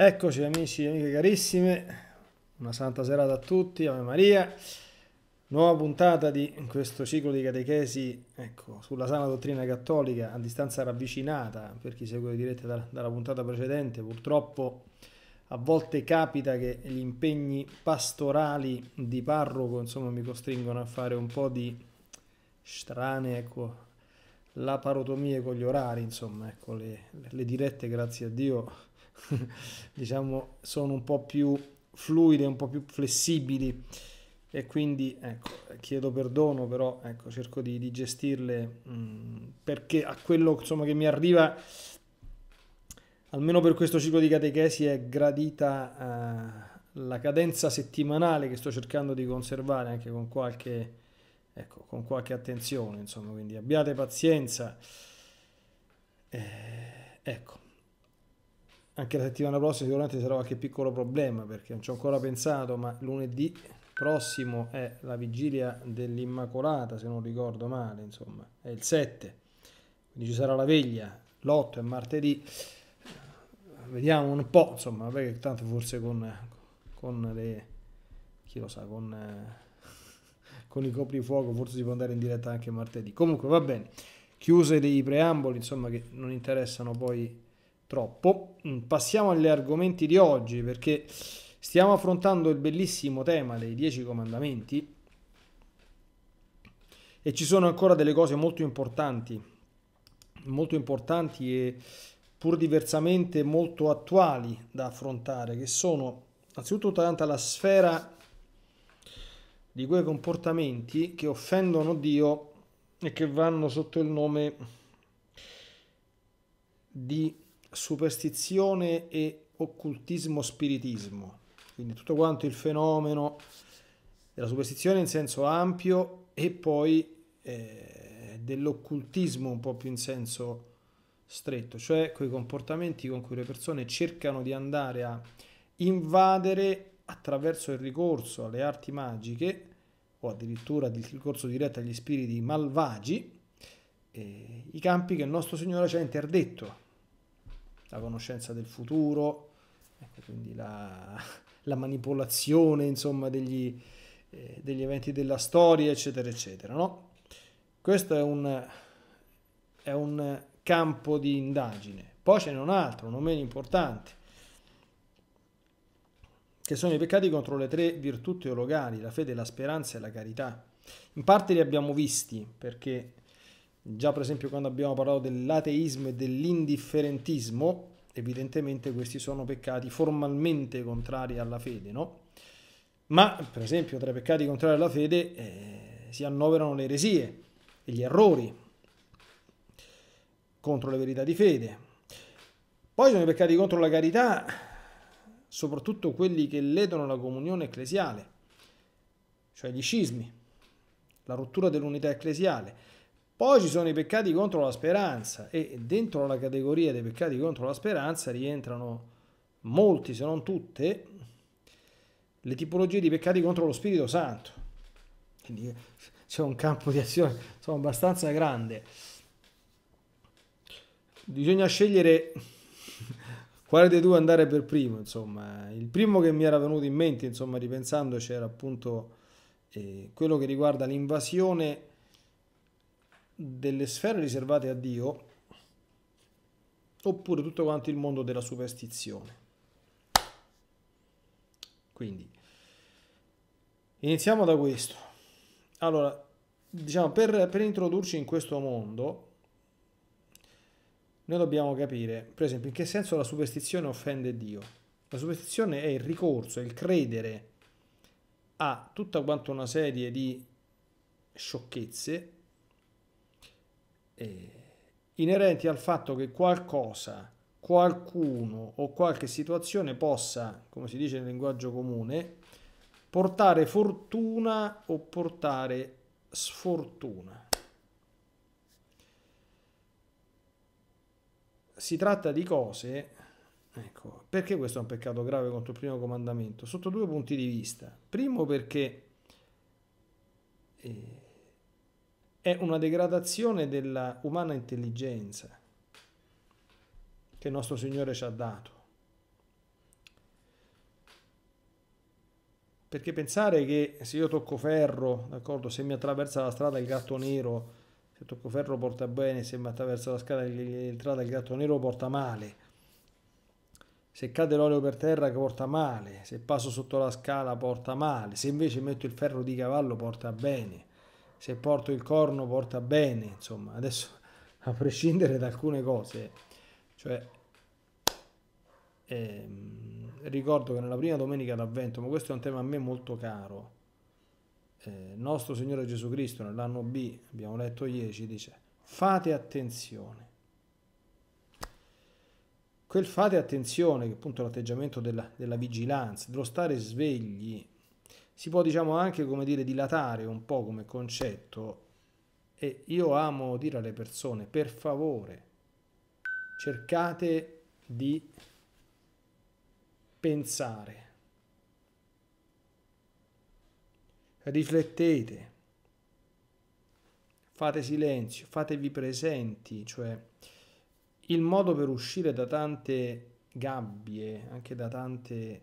Eccoci amici e amiche carissime, una santa serata a tutti, Ave Maria, nuova puntata di questo ciclo di catechesi ecco, sulla sana dottrina cattolica a distanza ravvicinata, per chi segue le dirette da, dalla puntata precedente, purtroppo a volte capita che gli impegni pastorali di parroco insomma, mi costringono a fare un po' di strane, ecco, la parotomie con gli orari, insomma, ecco, le, le dirette grazie a Dio diciamo, sono un po' più fluide, un po' più flessibili. E quindi ecco, chiedo perdono, però ecco, cerco di, di gestirle mh, mm, perché a quello insomma, che mi arriva, almeno per questo ciclo di catechesi, è gradita uh, la cadenza settimanale che sto cercando di conservare anche con qualche, ecco, con qualche attenzione, insomma, quindi abbiate pazienza. Eh, ecco, anche la settimana prossima sicuramente sarà qualche piccolo problema perché non ci ho ancora pensato, ma lunedì prossimo è la vigilia dell'Immacolata, se non ricordo male, insomma, è il 7, quindi ci sarà la veglia, l'8 è martedì, vediamo un po', insomma, perché tanto forse con, con le, chi lo sa, con, con i coprifuoco forse si può andare in diretta anche martedì. Comunque va bene, chiuse dei preamboli, insomma, che non interessano poi troppo. Mm, passiamo agli argomenti di oggi perché stiamo affrontando il bellissimo tema dei dieci comandamenti e ci sono ancora delle cose molto importanti, molto importanti e pur diversamente molto attuali da affrontare, che sono innanzitutto tanta la sfera di quei comportamenti che offendono Dio e che vanno sotto il nome di superstizione e occultismo spiritismo, quindi tutto quanto il fenomeno della superstizione in senso ampio e poi eh, dell'occultismo un po' più in senso stretto, cioè quei comportamenti con cui le persone cercano di andare a invadere attraverso il ricorso alle arti magiche o addirittura il ricorso diretto agli spiriti malvagi, eh, i campi che il nostro Signore ci ha interdetto la conoscenza del futuro, ecco, quindi la, la, manipolazione insomma, degli, eh, degli, eventi della storia, eccetera, eccetera. No? Questo è un, è un campo di indagine. Poi ce n'è un altro, non meno importante, che sono i peccati contro le tre virtù teologali, la fede, la speranza e la carità. In parte li abbiamo visti perché Già per esempio quando abbiamo parlato dell'ateismo e dell'indifferentismo, evidentemente questi sono peccati formalmente contrari alla fede, no? Ma per esempio tra i peccati contrari alla fede eh, si annoverano le eresie e gli errori contro le verità di fede. Poi sono i peccati contro la carità, soprattutto quelli che ledono la comunione ecclesiale, cioè gli scismi, la rottura dell'unità ecclesiale. Poi ci sono i peccati contro la speranza e dentro la categoria dei peccati contro la speranza rientrano molti, se non tutte, le tipologie di peccati contro lo Spirito Santo. Quindi c'è un campo di azione insomma, abbastanza grande. Bisogna scegliere quale dei due andare per primo, insomma. Il primo che mi era venuto in mente, insomma, ripensandoci, era appunto eh, quello che riguarda l'invasione delle sfere riservate a Dio oppure tutto quanto il mondo della superstizione. Quindi, iniziamo da questo. Allora, diciamo, per, per introdurci in questo mondo, noi dobbiamo capire, per esempio, in che senso la superstizione offende Dio. La superstizione è il ricorso, è il credere a tutta quanta una serie di sciocchezze eh, inerenti al fatto che qualcosa, qualcuno o qualche situazione possa, come si dice nel linguaggio comune, portare fortuna o portare sfortuna. Si tratta di cose, ecco, perché questo è un peccato grave contro il primo comandamento? Sotto due punti di vista. Primo perché eh, è una degradazione della umana intelligenza che il nostro Signore ci ha dato. Perché pensare che se io tocco ferro, se mi attraversa la strada il gatto nero, se tocco ferro porta bene, se mi attraversa la strada il gatto nero porta male se cade l'olio per terra porta male, se passo sotto la scala porta male, se invece metto il ferro di cavallo porta bene se porto il corno porta bene, insomma, adesso a prescindere da alcune cose, cioè ehm, ricordo che nella prima domenica d'avvento, ma questo è un tema a me molto caro, eh, nostro Signore Gesù Cristo nell'anno B, abbiamo letto ieri, ci dice fate attenzione quel fate attenzione, che appunto l'atteggiamento della, della, vigilanza, dello stare svegli, si può diciamo anche come dire dilatare un po' come concetto. E io amo dire alle persone per favore cercate di pensare, riflettete, fate silenzio, fatevi presenti, cioè il modo per uscire da tante gabbie, anche da tante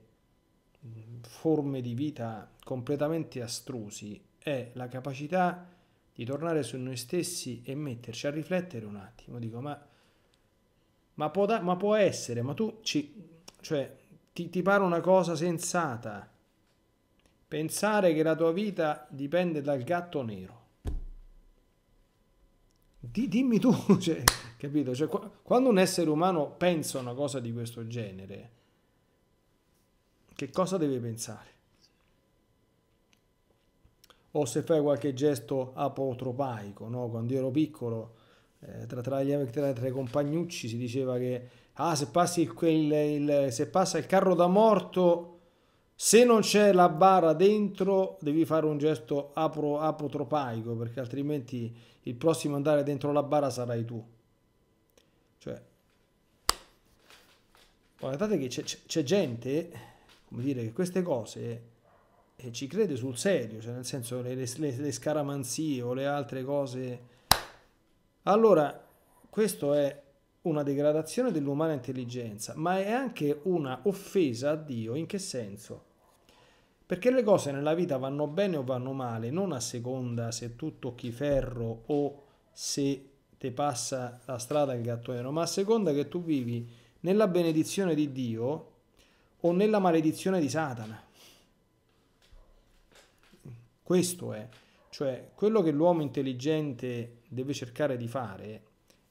forme di vita completamente astrusi, è la capacità di tornare su noi stessi e metterci a riflettere un attimo. Dico, ma, ma, può, da, ma può, essere, ma tu ci, cioè, ti, ti pare una cosa sensata pensare che la tua vita dipende dal gatto nero. Di, dimmi tu, cioè, capito? Cioè, quando un essere umano pensa una cosa di questo genere, che cosa deve pensare? O se fai qualche gesto apotropaico, no? Quando io ero piccolo, eh, tra, tra, gli, tra, tra, i compagnucci si diceva che ah, se, passi il, il, se passa il carro da morto, se non c'è la bara dentro, devi fare un gesto apro, apotropaico, perché altrimenti il prossimo andare dentro la bara sarai tu. Cioè, guardate che c'è, gente, come dire, che queste cose ci crede sul serio, cioè nel senso le, le, le scaramanzie o le altre cose. Allora, questo è una degradazione dell'umana intelligenza, ma è anche una offesa a Dio. In che senso? Perché le cose nella vita vanno bene o vanno male, non a seconda se tu tocchi ferro o se te passa la strada il gatto ma a seconda che tu vivi nella benedizione di Dio o nella maledizione di Satana. Questo è, cioè quello che l'uomo intelligente deve cercare di fare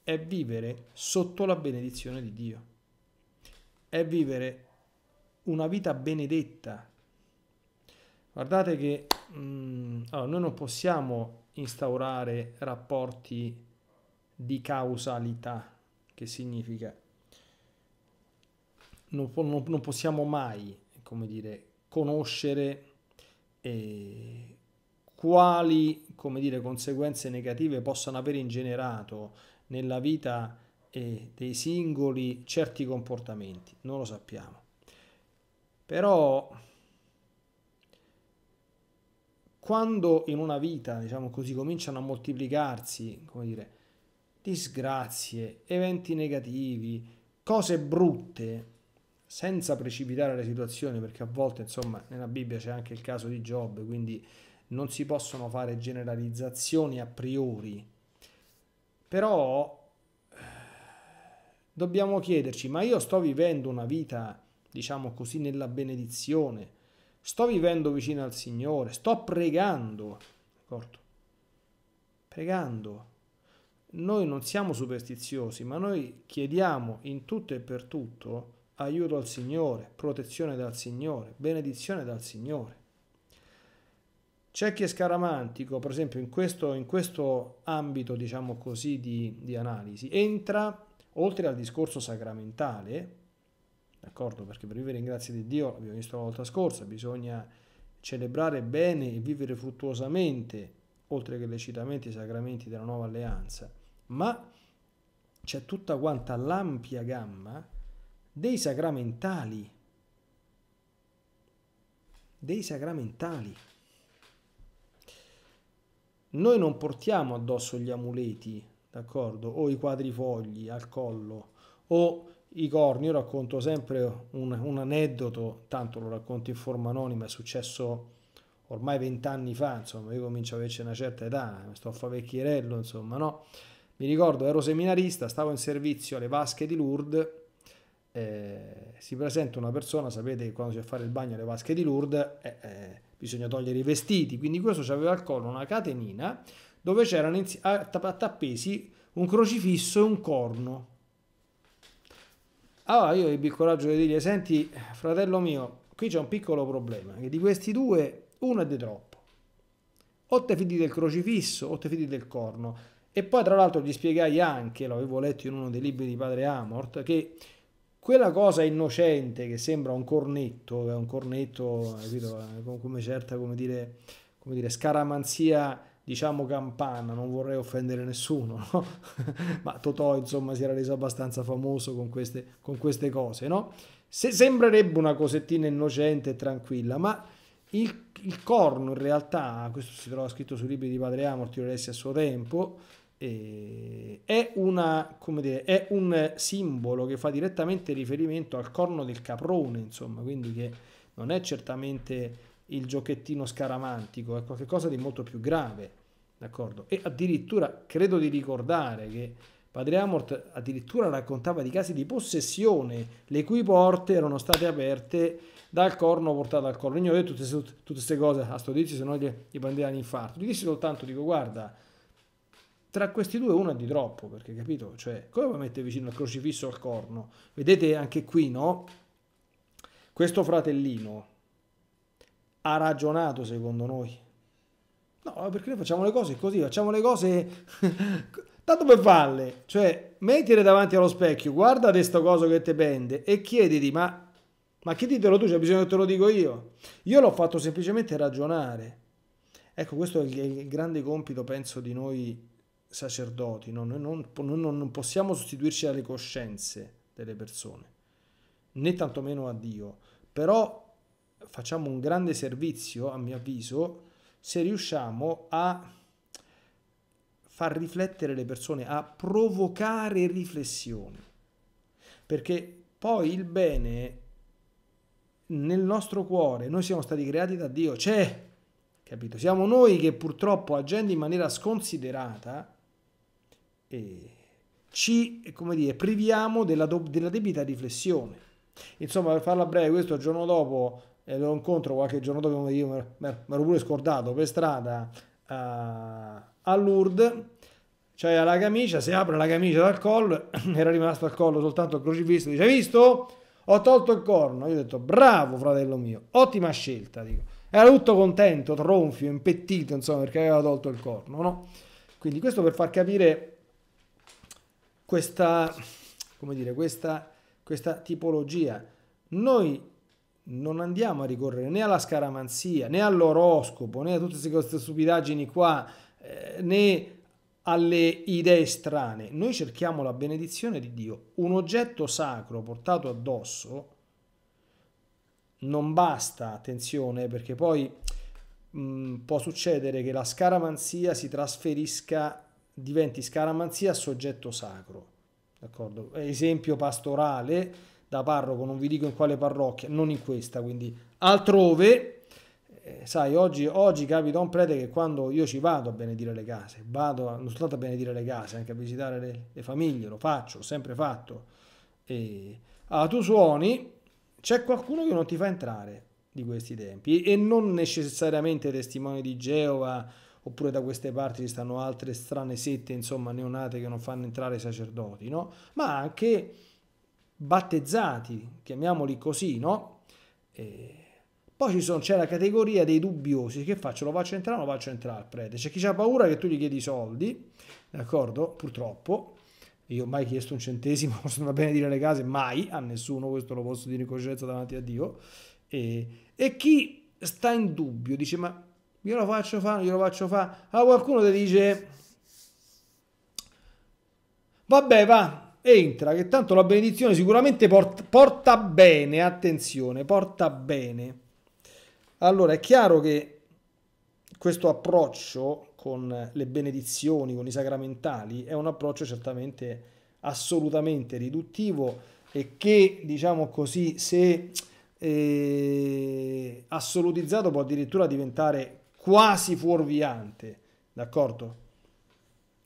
è vivere sotto la benedizione di Dio, è vivere una vita benedetta. Guardate che mh, mm, allora, noi non possiamo instaurare rapporti di causalità, che significa? Non, non, non possiamo mai, come dire, conoscere eh, quali, dire, conseguenze negative possano avere ingenerato nella vita eh, dei singoli certi comportamenti, non lo sappiamo. Però quando in una vita, diciamo così, cominciano a moltiplicarsi, dire, disgrazie, eventi negativi, cose brutte, senza precipitare le situazioni, perché a volte, insomma, nella Bibbia c'è anche il caso di Giobbe, quindi non si possono fare generalizzazioni a priori. Però eh, dobbiamo chiederci, ma io sto vivendo una vita, diciamo così, nella benedizione, sto vivendo vicino al Signore, sto pregando, d'accordo? Pregando noi non siamo superstiziosi, ma noi chiediamo in tutto e per tutto aiuto al Signore, protezione dal Signore, benedizione dal Signore. C'è chi è scaramantico, per esempio in questo, in questo ambito, diciamo così, di, di analisi, entra oltre al discorso sacramentale, d'accordo? Perché per vivere in grazia di Dio, abbiamo visto la volta scorsa, bisogna celebrare bene e vivere fruttuosamente, oltre che lecitamente i sacramenti della nuova alleanza ma c'è tutta quanta l'ampia gamma dei sacramentali. Dei sacramentali. Noi non portiamo addosso gli amuleti, d'accordo? O i quadrifogli al collo, o i corni, io racconto sempre un, un aneddoto, tanto lo racconto in forma anonima, è successo ormai vent'anni fa, insomma, io comincio a averci una certa età, sto a fa vecchierello, insomma, no? Mi ricordo, ero seminarista, stavo in servizio alle vasche di Lourdes, eh, si presenta una persona, sapete che quando c'è a fare il bagno alle vasche di Lourdes eh, eh, bisogna togliere i vestiti, quindi questo aveva al collo una catenina dove c'erano appesi un crocifisso e un corno. Allora io ebbi il coraggio di dirgli, senti fratello mio, qui c'è un piccolo problema, che di questi due uno è di troppo. O te fidi del crocifisso o te fidi del corno. E poi tra l'altro gli spiegai anche, l'avevo letto in uno dei libri di padre Amort, che quella cosa innocente che sembra un cornetto, è un cornetto, capito, come certa, come dire, come dire, scaramanzia diciamo campana, non vorrei offendere nessuno, no? ma Totò insomma si era reso abbastanza famoso con queste, con queste cose, no? Se sembrerebbe una cosettina innocente e tranquilla, ma il, il, corno in realtà, questo si trova scritto sui libri di Padre Amorti, lo lessi a suo tempo, eh, è, una, dire, è un simbolo che fa direttamente riferimento al corno del caprone, insomma, quindi che non è certamente il giochettino scaramantico, è qualcosa di molto più grave, d'accordo? E addirittura credo di ricordare che Padre Amort addirittura raccontava di casi di possessione, le cui porte erano state aperte dal corno portato al corno. Io ho detto tutte, queste cose a sto tizio, se no gli, prendeva l'infarto. Gli dissi soltanto, dico, guarda, tra questi due uno è di troppo, perché capito? Cioè, come puoi mettere vicino il crocifisso al corno? Vedete anche qui, no? Questo fratellino, ha ragionato secondo noi. No, perché noi facciamo le cose così, facciamo le cose tanto per farle. Cioè, mettile davanti allo specchio, guarda questo coso che ti pende e chiediti, ma, ma chieditelo tu, c'è bisogno che te lo dico io. Io l'ho fatto semplicemente ragionare. Ecco, questo è il grande compito, penso, di noi sacerdoti. No? Noi non, non, non possiamo sostituirci alle coscienze delle persone, né tantomeno a Dio. Però facciamo un grande servizio, a mio avviso, se riusciamo a far riflettere le persone, a provocare riflessioni. Perché poi il bene nel nostro cuore, noi siamo stati creati da Dio, c'è, capito? Siamo noi che purtroppo agendo in maniera sconsiderata eh, ci, come dire, priviamo della, della debita riflessione. Insomma, per farla breve, questo giorno dopo e lo incontro qualche giorno dopo, io mi ero pure scordato per strada a, a Lourdes, c'era la camicia, si apre la camicia dal collo, era rimasto al collo soltanto il crocifisso, dice, hai visto? Ho tolto il corno, io ho detto, bravo fratello mio, ottima scelta, dico. Era tutto contento, tronfio, impettito, insomma, perché aveva tolto il corno, no? Quindi questo per far capire questa, come dire, questa, questa tipologia. Noi non andiamo a ricorrere né alla scaramanzia, né all'oroscopo, né a tutte queste stupidaggini qua, eh, né alle idee strane. Noi cerchiamo la benedizione di Dio. Un oggetto sacro portato addosso non basta, attenzione, perché poi mh, mm, può succedere che la scaramanzia si trasferisca, diventi scaramanzia a soggetto sacro. D'accordo? Esempio pastorale da parroco, non vi dico in quale parrocchia, non in questa, quindi altrove, eh, sai, oggi, oggi capita un prete che quando io ci vado a benedire le case, vado non soltanto a benedire le case, anche a visitare le, le famiglie, lo faccio, l'ho sempre fatto, e allora, tu suoni, c'è qualcuno che non ti fa entrare di questi tempi e non necessariamente testimoni di Geova oppure da queste parti ci stanno altre strane sette insomma neonate che non fanno entrare i sacerdoti no? ma anche battezzati, chiamiamoli così, no? E poi c'è la categoria dei dubbiosi, che faccio? Lo faccio entrare o lo faccio entrare al prete? C'è chi ha paura che tu gli chiedi i soldi, d'accordo? Purtroppo, io ho mai chiesto un centesimo, posso bene dire le case, mai a nessuno, questo lo posso dire in coscienza davanti a Dio. E, e chi sta in dubbio, dice ma io lo faccio fare, io lo faccio fare, allora qualcuno ti dice vabbè va, entra, che tanto la benedizione sicuramente porta, porta bene, attenzione, porta bene. Allora è chiaro che questo approccio con le benedizioni, con i sacramentali, è un approccio certamente assolutamente riduttivo e che, diciamo così, se eh, assolutizzato può addirittura diventare quasi fuorviante, d'accordo?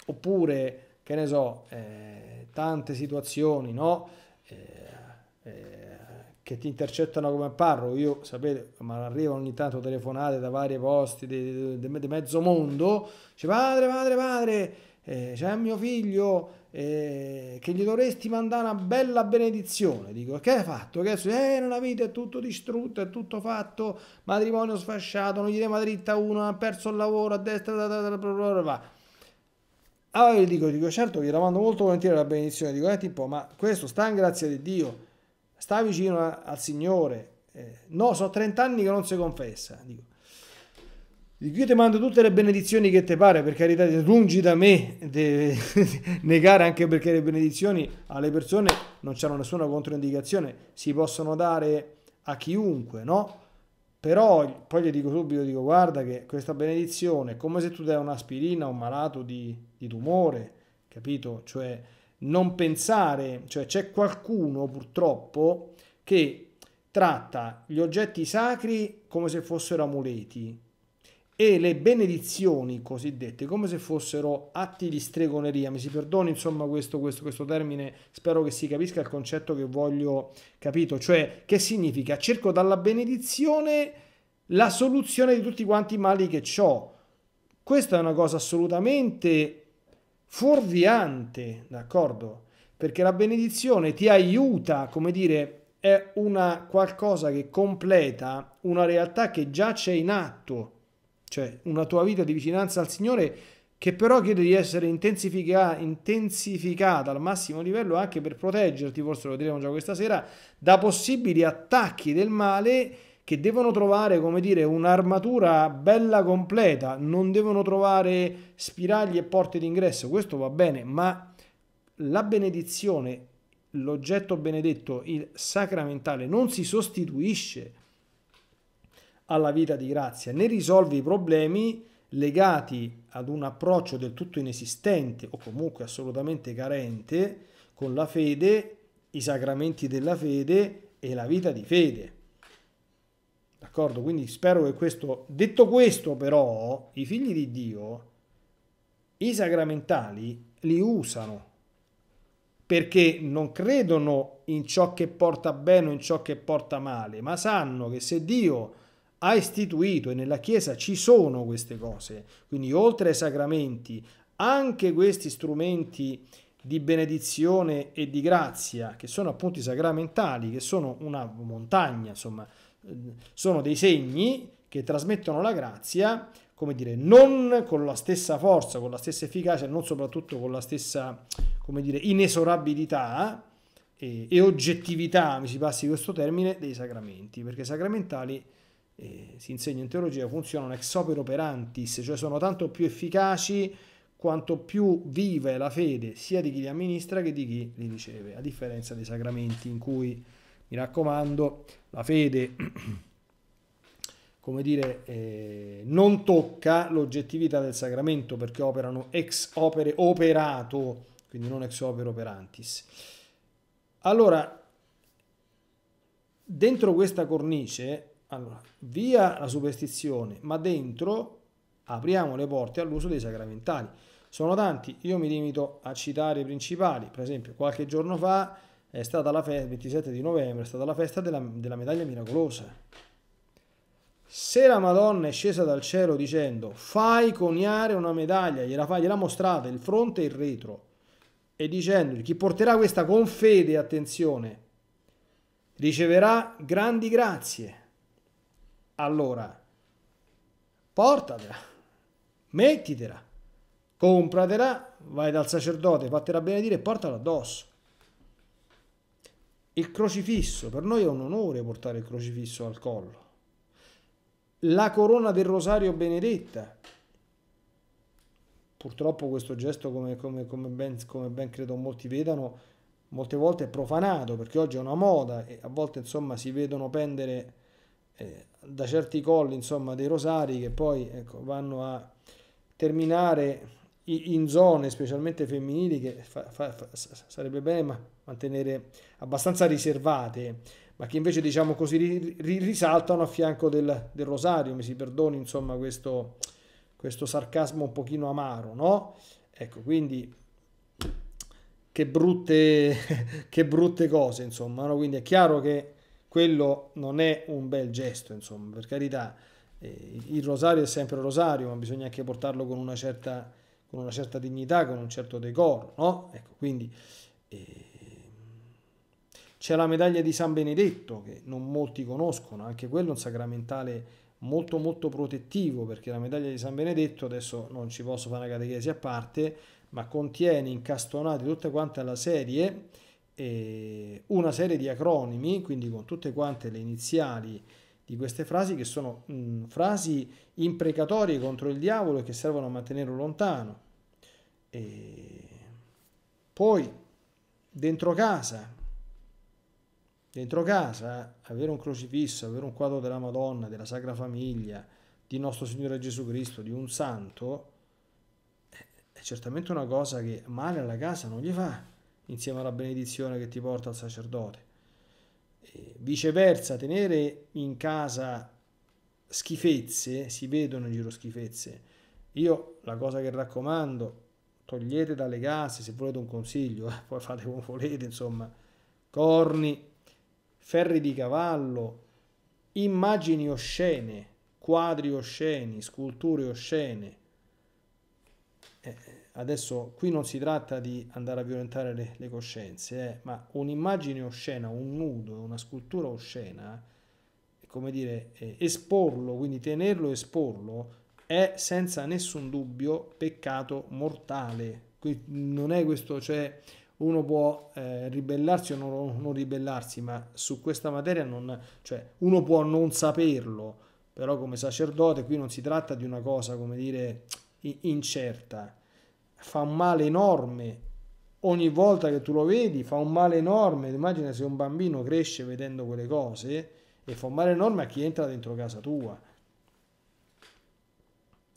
Oppure, che ne so, eh, tante situazioni, no? Eh, eh che ti intercettano come parro, io sapete, ma arrivano ogni tanto telefonate da vari posti di, mezzo mondo, dice padre, padre, padre, eh, c'è mio figlio eh, che gli dovresti mandare una bella benedizione. Dico, che hai fatto? Che eh, la vita è tutto distrutto, è tutto fatto, matrimonio sfasciato, non gli dai dritta uno, ha perso il lavoro a destra, da, da, da, da, va. Allora gli dico, dico, certo, gli mando molto volentieri la benedizione, dico, eh, tipo, ma questo sta in grazia di Dio, sta vicino a, al Signore. Eh, no, sono 30 anni che non si confessa. Dico, io ti mando tutte le benedizioni che ti pare, per carità, lungi da me di negare anche perché le benedizioni alle persone non c'hanno nessuna controindicazione, si possono dare a chiunque, no? Però poi gli dico subito, dico guarda che questa benedizione è come se tu dai un'aspirina a un malato di, di tumore, capito? Cioè non pensare, cioè c'è qualcuno purtroppo che tratta gli oggetti sacri come se fossero amuleti e le benedizioni cosiddette come se fossero atti di stregoneria. Mi si perdoni insomma questo, questo, questo termine, spero che si capisca il concetto che voglio capito, cioè che significa cerco dalla benedizione la soluzione di tutti quanti i mali che ho. Questa è una cosa assolutamente fuorviante, d'accordo? Perché la benedizione ti aiuta, come dire, è una qualcosa che completa una realtà che già c'è in atto cioè una tua vita di vicinanza al Signore che però chiede di essere intensifica, intensificata al massimo livello anche per proteggerti, forse lo vedremo già questa sera, da possibili attacchi del male che devono trovare, come dire, un'armatura bella completa, non devono trovare spiragli e porte d'ingresso, questo va bene, ma la benedizione, l'oggetto benedetto, il sacramentale, non si sostituisce alla vita di grazia, né risolve i problemi legati ad un approccio del tutto inesistente o comunque assolutamente carente con la fede, i sacramenti della fede e la vita di fede. D'accordo? Quindi spero che questo, detto questo però, i figli di Dio, i sacramentali li usano perché non credono in ciò che porta bene o in ciò che porta male, ma sanno che se Dio ha istituito e nella Chiesa ci sono queste cose, quindi oltre ai sacramenti, anche questi strumenti di benedizione e di grazia, che sono appunto i sacramentali, che sono una montagna, insomma, sono dei segni che trasmettono la grazia, come dire, non con la stessa forza, con la stessa efficacia, non soprattutto con la stessa, come dire, inesorabilità e, e oggettività, mi si passi questo termine, dei sacramenti, perché sacramentali eh, si insegna in teologia, funzionano ex opere operantis, cioè sono tanto più efficaci quanto più viva è la fede sia di chi li amministra che di chi li riceve, a differenza dei sacramenti in cui, mi raccomando, la fede, come dire, eh, non tocca l'oggettività del sacramento perché operano ex opere operato, quindi non ex opere operantis. Allora, dentro questa cornice allora, via la superstizione, ma dentro apriamo le porte all'uso dei sacramentali. Sono tanti, io mi limito a citare i principali. Per esempio, qualche giorno fa è stata la festa, 27 di novembre, è stata la festa della, della medaglia miracolosa. Se la Madonna è scesa dal cielo dicendo fai coniare una medaglia, gliela, fa, gliela mostrate il fronte e il retro, e dicendo chi porterà questa con fede, attenzione, riceverà grandi grazie allora, portatela, mettitela, compratela, vai dal sacerdote, fatela benedire e portala addosso. Il crocifisso, per noi è un onore portare il crocifisso al collo. La corona del rosario benedetta. Purtroppo questo gesto, come, come, come, ben, come ben credo molti vedano, molte volte è profanato perché oggi è una moda e a volte insomma si vedono pendere eh, da certi colli insomma dei rosari che poi ecco, vanno a terminare in zone specialmente femminili che fa, fa, fa, sarebbe bene mantenere abbastanza riservate, ma che invece diciamo così ri, risaltano a fianco del, del, rosario, mi si perdoni insomma questo, questo sarcasmo un pochino amaro, no? Ecco, quindi che brutte, che brutte cose, insomma, no? Quindi è chiaro che quello non è un bel gesto, insomma, per carità, eh, il rosario è sempre rosario, ma bisogna anche portarlo con una certa, con una certa dignità, con un certo decoro, no? Ecco, quindi eh, c'è la medaglia di San Benedetto, che non molti conoscono, anche quello è un sacramentale molto molto protettivo, perché la medaglia di San Benedetto, adesso non ci posso fare una catechesi a parte, ma contiene incastonati tutte quante la serie, eh, una serie di acronimi, quindi con tutte quante le iniziali di queste frasi che sono mh, frasi imprecatorie contro il diavolo e che servono a mantenerlo lontano. E poi dentro casa, dentro casa, avere un crocifisso, avere un quadro della Madonna, della Sacra Famiglia, di nostro Signore Gesù Cristo, di un santo, è certamente una cosa che male alla casa non gli fa, insieme alla benedizione che ti porta il sacerdote viceversa, tenere in casa schifezze, si vedono in giro schifezze. Io la cosa che raccomando, togliete dalle case, se volete un consiglio, eh, poi fate come volete, insomma, corni, ferri di cavallo, immagini oscene, quadri osceni, sculture oscene. Eh, adesso qui non si tratta di andare a violentare le, le coscienze, eh, ma un'immagine oscena, un nudo, una scultura oscena, come dire, eh, esporlo, quindi tenerlo e esporlo, è senza nessun dubbio peccato mortale. Non è questo, cioè uno può eh, ribellarsi o non, non, ribellarsi, ma su questa materia non, cioè uno può non saperlo, però come sacerdote qui non si tratta di una cosa, come dire, incerta fa un male enorme. Ogni volta che tu lo vedi fa un male enorme. Immagina se un bambino cresce vedendo quelle cose e fa un male enorme a chi entra dentro casa tua.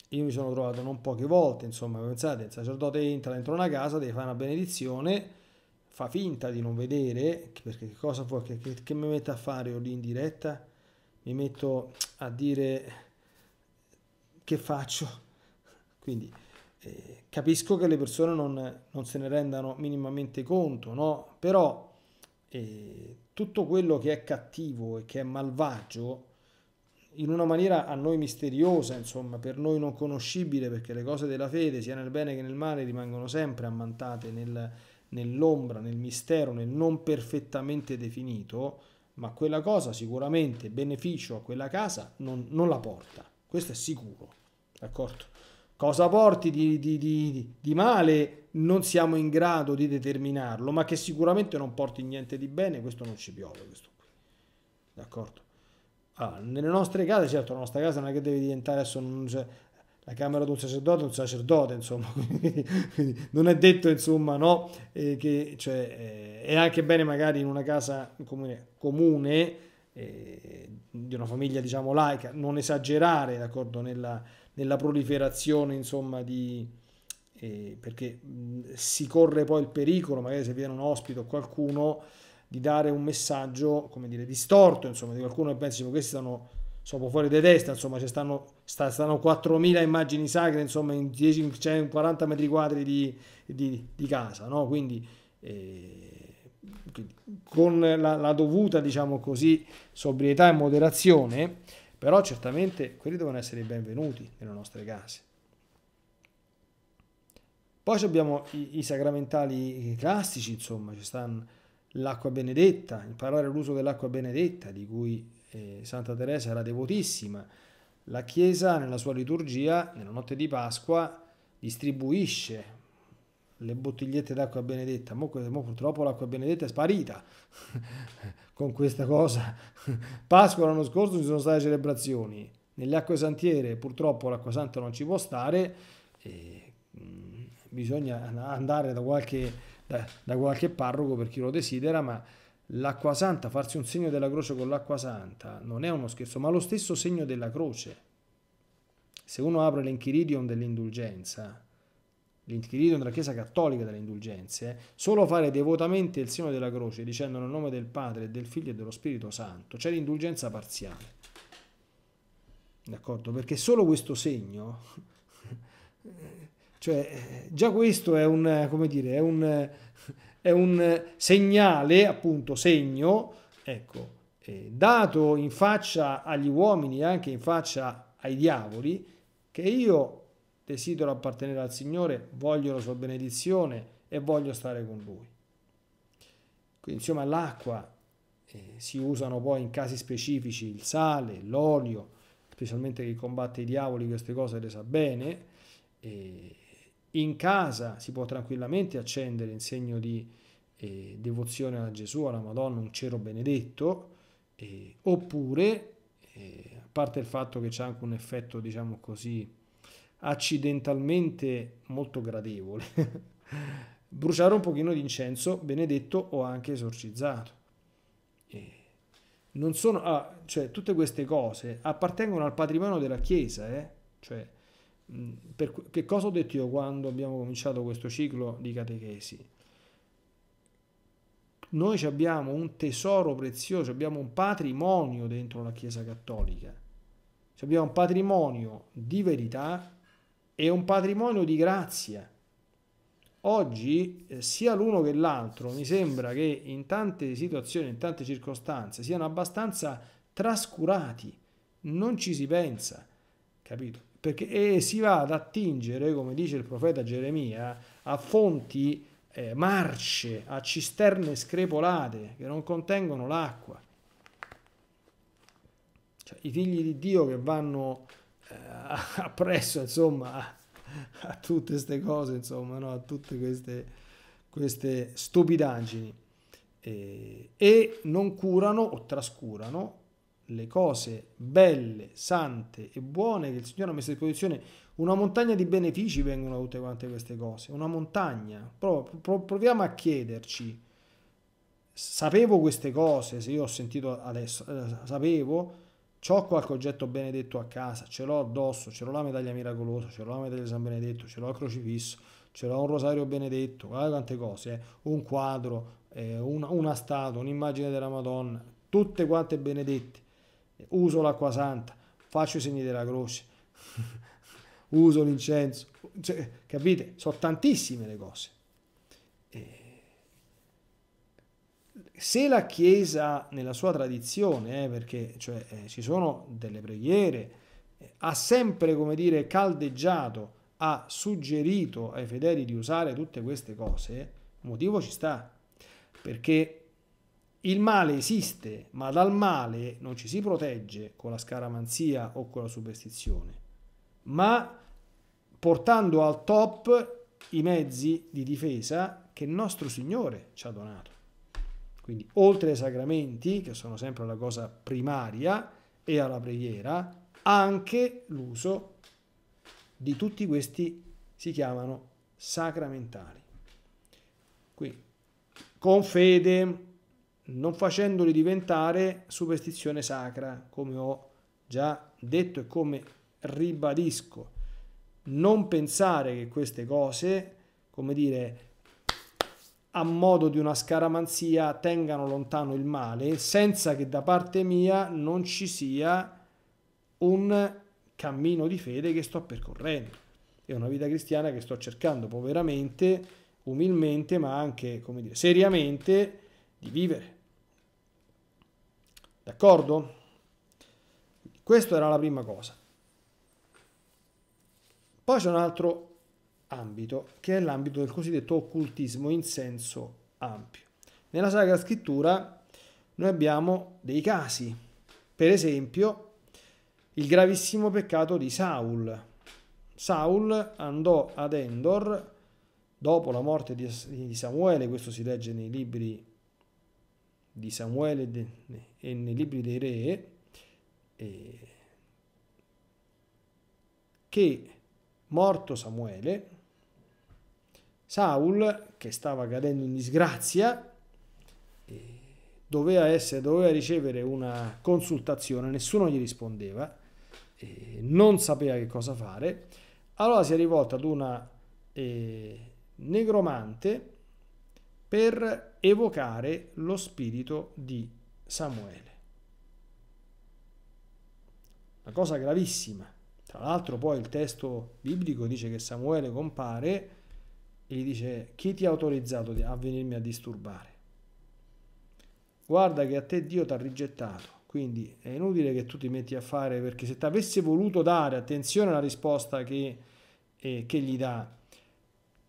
Io mi sono trovato non poche volte insomma pensate il sacerdote entra dentro una casa deve fare una benedizione fa finta di non vedere perché che cosa vuoi che, che, che mi mette a fare io lì in diretta? Mi metto a dire che faccio? Quindi eh, capisco che le persone non, non, se ne rendano minimamente conto, no? però eh, tutto quello che è cattivo e che è malvagio, in una maniera a noi misteriosa, insomma, per noi non conoscibile, perché le cose della fede, sia nel bene che nel male, rimangono sempre ammantate nel, nell'ombra, nel mistero, nel non perfettamente definito, ma quella cosa sicuramente beneficio a quella casa non, non la porta, questo è sicuro, d'accordo? Cosa porti di, di, di, di, male non siamo in grado di determinarlo, ma che sicuramente non porti niente di bene, questo non ci piove. Questo qui. D'accordo? Allora, nelle nostre case, certo, la nostra casa non è che deve diventare adesso un, la camera di un sacerdote, un sacerdote, insomma, quindi, non è detto, insomma, no, eh, che cioè, eh, è anche bene magari in una casa comune, comune eh, di una famiglia, diciamo, laica, non esagerare, d'accordo, nella nella proliferazione insomma di eh, perché mh, si corre poi il pericolo magari se viene un ospite o qualcuno di dare un messaggio come dire distorto insomma di qualcuno che pensa che questi stanno sono fuori di testa insomma ci stanno, sta, stanno 4.000 immagini sacre insomma in 10, cioè 40 metri quadri di, di, di casa no? quindi eh, con la, la, dovuta diciamo così sobrietà e moderazione però certamente quelli devono essere benvenuti nelle nostre case. Poi abbiamo i, i sacramentali classici, insomma, ci stanno l'acqua benedetta, imparare l'uso dell'acqua benedetta, di cui eh, Santa Teresa era devotissima. La Chiesa nella sua liturgia, nella notte di Pasqua, distribuisce le bottigliette d'acqua benedetta. Mo, mo purtroppo l'acqua benedetta è sparita con questa cosa. Pasqua l'anno scorso ci sono state celebrazioni. Nelle acque santiere purtroppo l'acqua santa non ci può stare. E, mh, mm, bisogna andare da qualche, da, da qualche parroco per chi lo desidera, ma l'acqua santa, farsi un segno della croce con l'acqua santa non è uno scherzo, ma lo stesso segno della croce. Se uno apre l'enchiridion dell'indulgenza, l'inquirito nella Chiesa Cattolica delle indulgenze, solo fare devotamente il segno della croce dicendo nel nome del Padre, del Figlio e dello Spirito Santo, c'è l'indulgenza parziale. D'accordo? Perché solo questo segno, cioè già questo è un, come dire, è un, è un segnale, appunto, segno, ecco, eh, dato in faccia agli uomini e anche in faccia ai diavoli, che io desidero appartenere al Signore, voglio la sua benedizione e voglio stare con Lui. Quindi insomma l'acqua eh, si usano poi in casi specifici il sale, l'olio, specialmente chi combatte i diavoli queste cose le sa bene. E in casa si può tranquillamente accendere in segno di eh, devozione a Gesù, alla Madonna, un cero benedetto, eh, oppure, eh, a parte il fatto che c'è anche un effetto, diciamo così, accidentalmente molto gradevole, bruciare un pochino di incenso benedetto o anche esorcizzato. E non sono, ah, cioè, tutte queste cose appartengono al patrimonio della Chiesa, eh? cioè, per, che cosa ho detto io quando abbiamo cominciato questo ciclo di catechesi? Noi abbiamo un tesoro prezioso, abbiamo un patrimonio dentro la Chiesa Cattolica, abbiamo un patrimonio di verità e un patrimonio di grazia. Oggi eh, sia l'uno che l'altro mi sembra che in tante situazioni, in tante circostanze siano abbastanza trascurati, non ci si pensa, capito? Perché si va ad attingere, come dice il profeta Geremia, a fonti eh, marce, a cisterne screpolate che non contengono l'acqua. Cioè, I figli di Dio che vanno appresso, insomma, a, a tutte queste cose, insomma, no? a tutte queste, queste stupidaggini e, e non curano o trascurano le cose belle, sante e buone che il Signore ha messo a disposizione. Una montagna di benefici vengono da tutte quante queste cose, una montagna. proviamo a chiederci, sapevo queste cose, se io ho sentito adesso, eh, sapevo, ho qualche oggetto benedetto a casa, ce l'ho addosso, ce l'ho la medaglia miracolosa, ce l'ho la medaglia di San Benedetto, ce l'ho il crocifisso, ce l'ho un rosario benedetto, guarda quante cose, eh? un quadro, eh, una, una statua, un'immagine della Madonna, tutte quante benedette. Uso l'acqua santa, faccio i segni della croce, uso l'incenso, cioè, capite? Sono tantissime le cose. Se la Chiesa nella sua tradizione, eh, perché cioè, eh, ci sono delle preghiere, eh, ha sempre, come dire, caldeggiato, ha suggerito ai fedeli di usare tutte queste cose, motivo ci sta, perché il male esiste, ma dal male non ci si protegge con la scaramanzia o con la superstizione, ma portando al top i mezzi di difesa che il nostro Signore ci ha donato. Quindi oltre ai sacramenti, che sono sempre la cosa primaria, e alla preghiera, anche l'uso di tutti questi si chiamano sacramentali. Quindi, con fede, non facendoli diventare superstizione sacra, come ho già detto e come ribadisco. Non pensare che queste cose, come dire, a modo di una scaramanzia tengano lontano il male senza che da parte mia non ci sia un cammino di fede che sto percorrendo. È una vita cristiana che sto cercando poveramente, umilmente, ma anche, come dire, seriamente di vivere. D'accordo? Questa era la prima cosa. Poi c'è un altro ambito, che è l'ambito del cosiddetto occultismo in senso ampio. Nella Sacra Scrittura noi abbiamo dei casi, per esempio il gravissimo peccato di Saul. Saul andò ad Endor dopo la morte di Samuele, questo si legge nei libri di Samuele e nei libri dei re, che morto Samuele, Saul, che stava cadendo in disgrazia, doveva, essere, doveva ricevere una consultazione, nessuno gli rispondeva, non sapeva che cosa fare, allora si è rivolto ad una eh, negromante per evocare lo spirito di Samuele. Una cosa gravissima. Tra l'altro poi il testo biblico dice che Samuele compare e gli dice chi ti ha autorizzato a venirmi a disturbare? Guarda che a te Dio ti ha rigettato, quindi è inutile che tu ti metti a fare perché se ti avesse voluto dare attenzione alla risposta che, eh, che gli dà,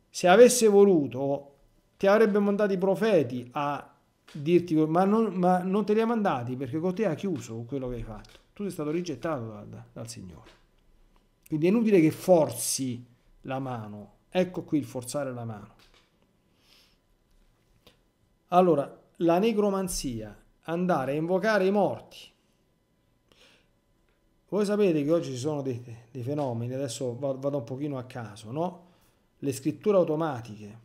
se avesse voluto ti avrebbe mandato i profeti a dirti ma non, ma non te li ha mandati perché con te ha chiuso quello che hai fatto. Tu sei stato rigettato dal, dal Signore. Quindi è inutile che forzi la mano. Ecco qui il forzare la mano. Allora, la negromanzia, andare a invocare i morti. Voi sapete che oggi ci sono dei, dei fenomeni, adesso vado un pochino a caso, no? Le scritture automatiche,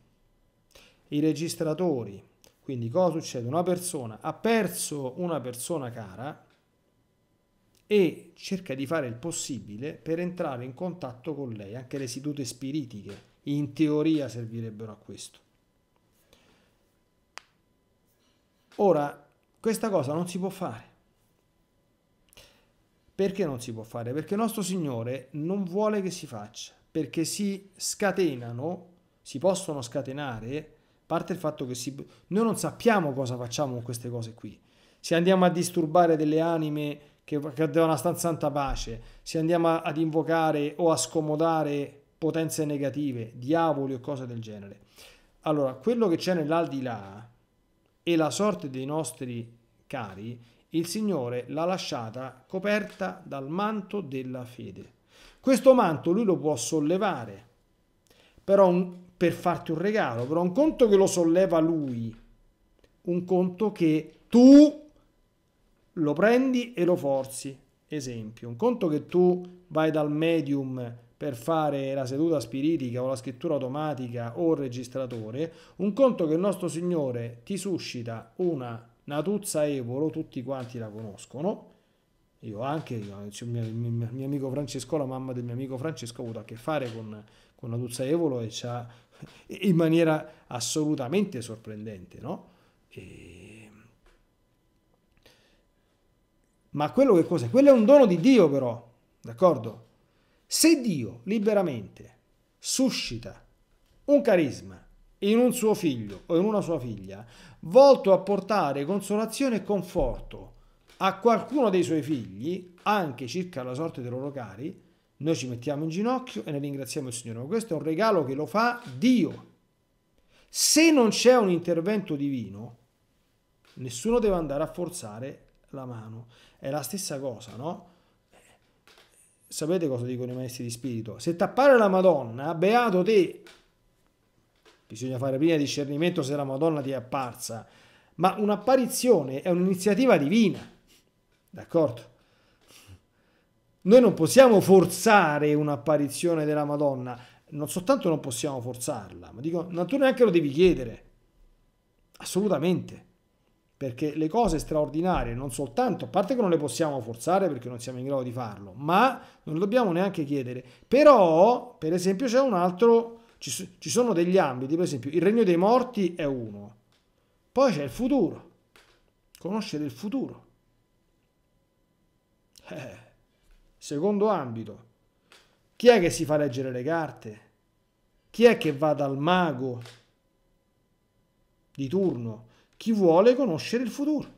i registratori. Quindi cosa succede? Una persona ha perso una persona cara, e cerca di fare il possibile per entrare in contatto con lei. Anche le sedute spiritiche in teoria servirebbero a questo. Ora, questa cosa non si può fare. Perché non si può fare? Perché il nostro Signore non vuole che si faccia, perché si scatenano, si possono scatenare, a parte il fatto che si... noi non sappiamo cosa facciamo con queste cose qui. Se andiamo a disturbare delle anime che, che devono una santa pace, se andiamo ad invocare o a scomodare potenze negative, diavoli o cose del genere. Allora, quello che c'è nell'aldilà e la sorte dei nostri cari, il Signore l'ha lasciata coperta dal manto della fede. Questo manto lui lo può sollevare, però un, per farti un regalo, però un conto che lo solleva lui, un conto che tu lo prendi e lo forzi. Esempio, un conto che tu vai dal medium per fare la seduta spiritica o la scrittura automatica o il registratore, un conto che il nostro Signore ti suscita una natuzza evolo, tutti quanti la conoscono, io anche, il mio, il mio, amico Francesco, la mamma del mio amico Francesco ha avuto a che fare con, con Natuzza Evolo e c'ha in maniera assolutamente sorprendente, no? E Ma quello che cos'è? Quello è un dono di Dio però, d'accordo? Se Dio liberamente suscita un carisma in un suo figlio o in una sua figlia, volto a portare consolazione e conforto a qualcuno dei suoi figli, anche circa la sorte dei loro cari, noi ci mettiamo in ginocchio e ne ringraziamo il Signore. Ma questo è un regalo che lo fa Dio. Se non c'è un intervento divino, nessuno deve andare a forzare la mano. È la stessa cosa, no? Sapete cosa dicono i maestri di spirito? Se t'appare la Madonna, beato te. Bisogna fare prima discernimento se la Madonna ti è apparsa. Ma un'apparizione è un'iniziativa divina. D'accordo? Noi non possiamo forzare un'apparizione della Madonna, non soltanto non possiamo forzarla, ma dico, tu neanche lo devi chiedere. Assolutamente perché le cose straordinarie non soltanto, a parte che non le possiamo forzare perché non siamo in grado di farlo, ma non le dobbiamo neanche chiedere. Però, per esempio, c'è un altro, ci, ci sono degli ambiti, per esempio, il regno dei morti è uno, poi c'è il futuro, conoscere il futuro. Eh, secondo ambito, chi è che si fa leggere le carte? Chi è che va dal mago di turno? Chi vuole conoscere il futuro.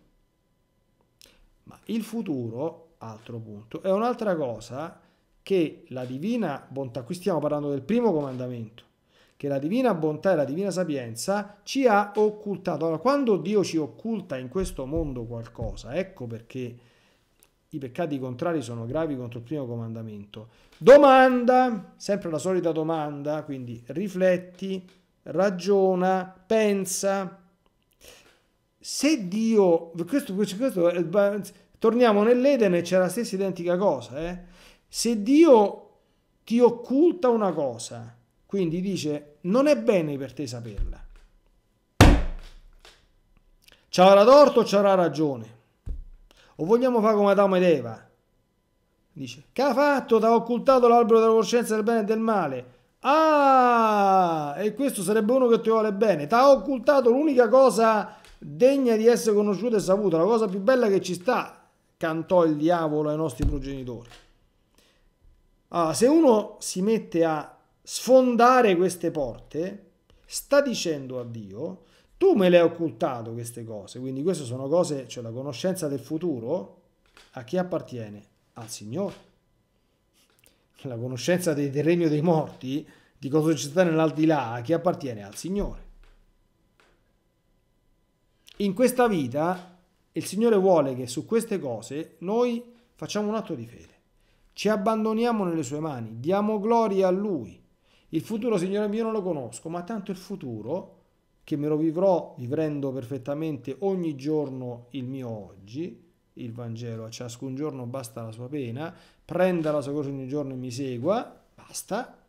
Ma il futuro, altro punto, è un'altra cosa che la divina bontà, qui stiamo parlando del primo comandamento, che la divina bontà e la divina sapienza ci ha occultato. Allora, quando Dio ci occulta in questo mondo qualcosa, ecco perché i peccati contrari sono gravi contro il primo comandamento. Domanda, sempre la solita domanda, quindi rifletti, ragiona, pensa, se Dio, questo, questo, torniamo nell'Eden e c'è la stessa identica cosa, eh? se Dio ti occulta una cosa, quindi dice non è bene per te saperla, ci avrà torto o ci avrà ragione, o vogliamo fare come Adamo ed Eva, dice che ha fatto, ti ha occultato l'albero della coscienza del bene e del male, Ah, e questo sarebbe uno che ti vuole bene. Ti ha occultato l'unica cosa degna di essere conosciuta e saputa, la cosa più bella che ci sta, cantò il diavolo ai nostri progenitori. Allora, se uno si mette a sfondare queste porte, sta dicendo a Dio, tu me le hai occultato queste cose, quindi queste sono cose, cioè la conoscenza del futuro, a chi appartiene? Al Signore. La conoscenza del regno dei morti, di cosa ci sta nell'aldilà, a chi appartiene? Al Signore. In questa vita il Signore vuole che su queste cose noi facciamo un atto di fede. Ci abbandoniamo nelle sue mani, diamo gloria a Lui. Il futuro, Signore mio, non lo conosco, ma tanto il futuro, che me lo vivrò vivendo perfettamente ogni giorno il mio oggi, il Vangelo, a ciascun giorno basta la sua pena, prenda la sua croce ogni giorno e mi segua, basta,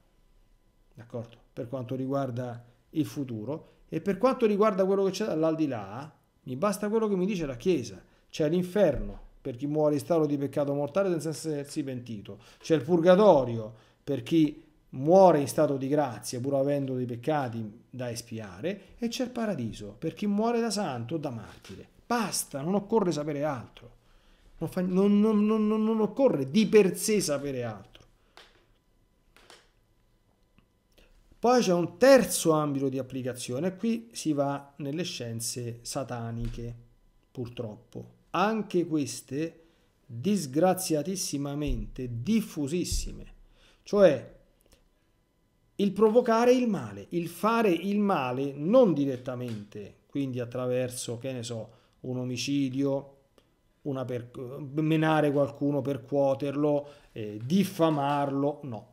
d'accordo? Per quanto riguarda il futuro e per quanto riguarda quello che c'è dall'aldilà, mi basta quello che mi dice la Chiesa, c'è l'inferno per chi muore in stato di peccato mortale senza essersi pentito, c'è il purgatorio per chi muore in stato di grazia pur avendo dei peccati da espiare e c'è il paradiso per chi muore da santo o da martire. Basta, non occorre sapere altro. Non, fa, non, non, non occorre di per sé sapere altro. Poi c'è un terzo ambito di applicazione qui si va nelle scienze sataniche, purtroppo. Anche queste disgraziatissimamente diffusissime. Cioè il provocare il male, il fare il male non direttamente, quindi attraverso, che ne so, un omicidio, per, menare qualcuno, percuoterlo, eh, diffamarlo, no,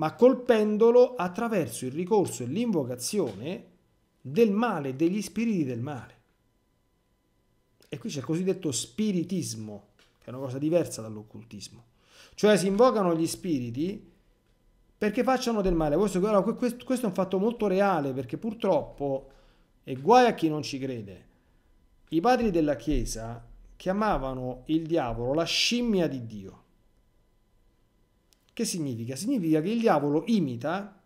ma colpendolo attraverso il ricorso e l'invocazione del male, degli spiriti del male. E qui c'è il cosiddetto spiritismo, che è una cosa diversa dall'occultismo. Cioè si invocano gli spiriti perché facciano del male. Questo, questo, è un fatto molto reale perché purtroppo, e guai a chi non ci crede, i padri della Chiesa chiamavano il diavolo la scimmia di Dio. Che significa? Significa che il diavolo imita,